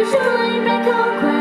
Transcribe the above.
Usually reconquest